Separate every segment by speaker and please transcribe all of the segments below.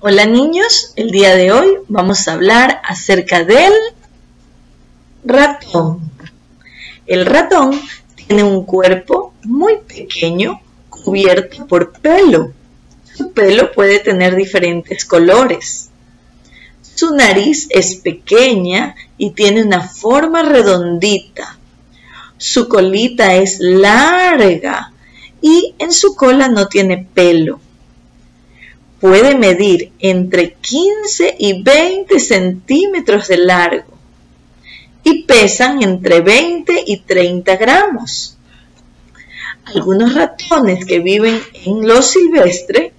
Speaker 1: Hola niños, el día de hoy vamos a hablar acerca del ratón. El ratón tiene un cuerpo muy pequeño cubierto por pelo. Su pelo puede tener diferentes colores. Su nariz es pequeña y tiene una forma redondita. Su colita es larga y en su cola no tiene pelo puede medir entre 15 y 20 centímetros de largo y pesan entre 20 y 30 gramos. Algunos ratones que viven en lo silvestre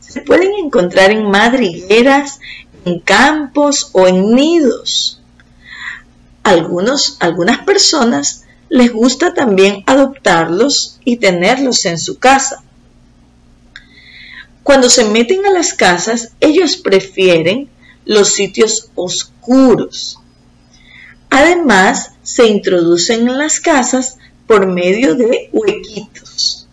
Speaker 1: se pueden encontrar en madrigueras, en campos o en nidos. Algunos, algunas personas les gusta también adoptarlos y tenerlos en su casa. Cuando se meten a las casas, ellos prefieren los sitios oscuros. Además, se introducen en las casas por medio de huequitos.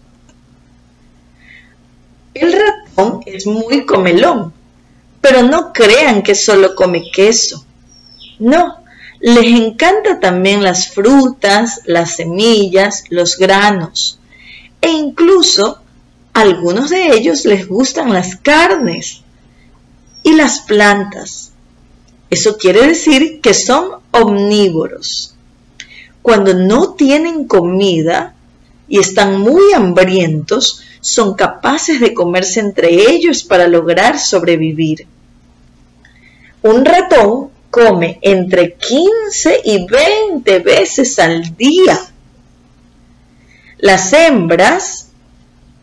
Speaker 1: El ratón es muy comelón, pero no crean que solo come queso. No, les encanta también las frutas, las semillas, los granos e incluso algunos de ellos les gustan las carnes y las plantas. Eso quiere decir que son omnívoros. Cuando no tienen comida y están muy hambrientos, son capaces de comerse entre ellos para lograr sobrevivir. Un ratón come entre 15 y 20 veces al día. Las hembras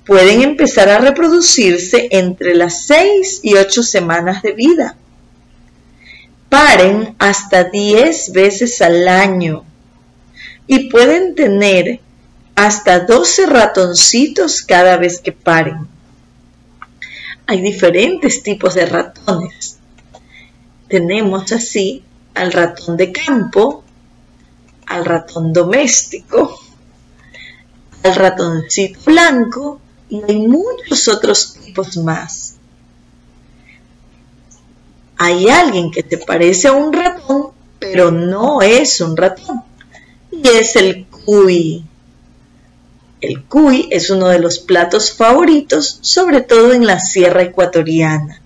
Speaker 1: pueden empezar a reproducirse entre las 6 y 8 semanas de vida. Paren hasta 10 veces al año y pueden tener hasta 12 ratoncitos cada vez que paren. Hay diferentes tipos de ratones. Tenemos así al ratón de campo, al ratón doméstico, al ratoncito blanco y hay muchos otros tipos más. Hay alguien que te parece a un ratón, pero no es un ratón. Y es el cuy. El cuy es uno de los platos favoritos, sobre todo en la sierra ecuatoriana.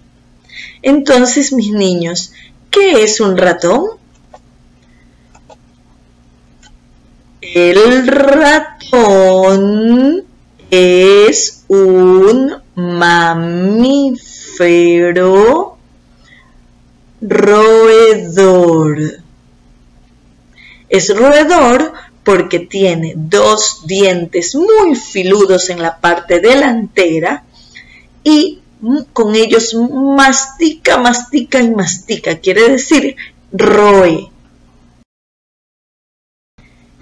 Speaker 1: Entonces, mis niños, ¿qué es un ratón? El ratón es un mamífero roedor. Es roedor porque tiene dos dientes muy filudos en la parte delantera y con ellos mastica, mastica y mastica. Quiere decir roe.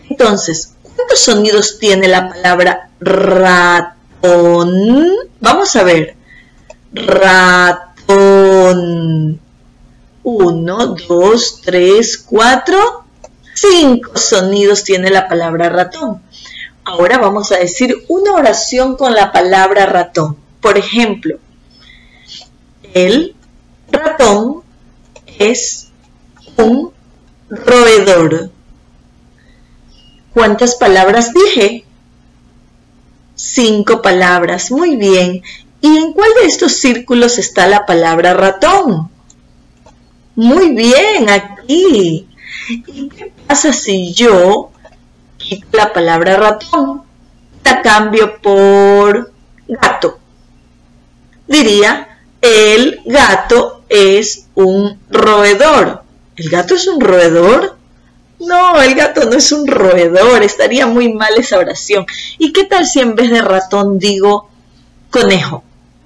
Speaker 1: Entonces, ¿Cuántos sonidos tiene la palabra ratón? Vamos a ver. Ratón. Uno, dos, tres, cuatro, cinco sonidos tiene la palabra ratón. Ahora vamos a decir una oración con la palabra ratón. Por ejemplo, el ratón es un roedor. ¿Cuántas palabras dije? Cinco palabras. Muy bien. ¿Y en cuál de estos círculos está la palabra ratón? Muy bien, aquí. ¿Y qué pasa si yo quito la palabra ratón? La cambio por gato. Diría, el gato es un roedor. ¿El gato es un roedor? No, el gato no es un roedor, estaría muy mal esa oración. ¿Y qué tal si en vez de ratón digo conejo?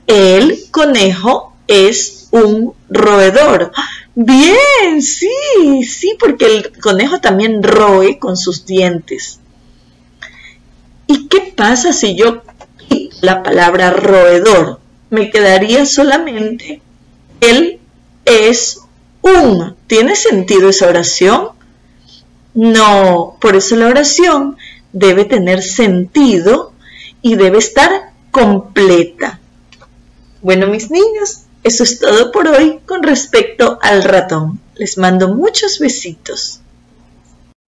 Speaker 1: El conejo es un roedor. Bien, sí, sí, porque el conejo también roe con sus dientes. ¿Y qué pasa si yo la palabra roedor? Me quedaría solamente él es un. ¿Tiene sentido esa oración? No, por eso la oración debe tener sentido y debe estar completa. Bueno, mis niños, Eso es todo por hoy con respecto al ratón. Les mando muchos besitos.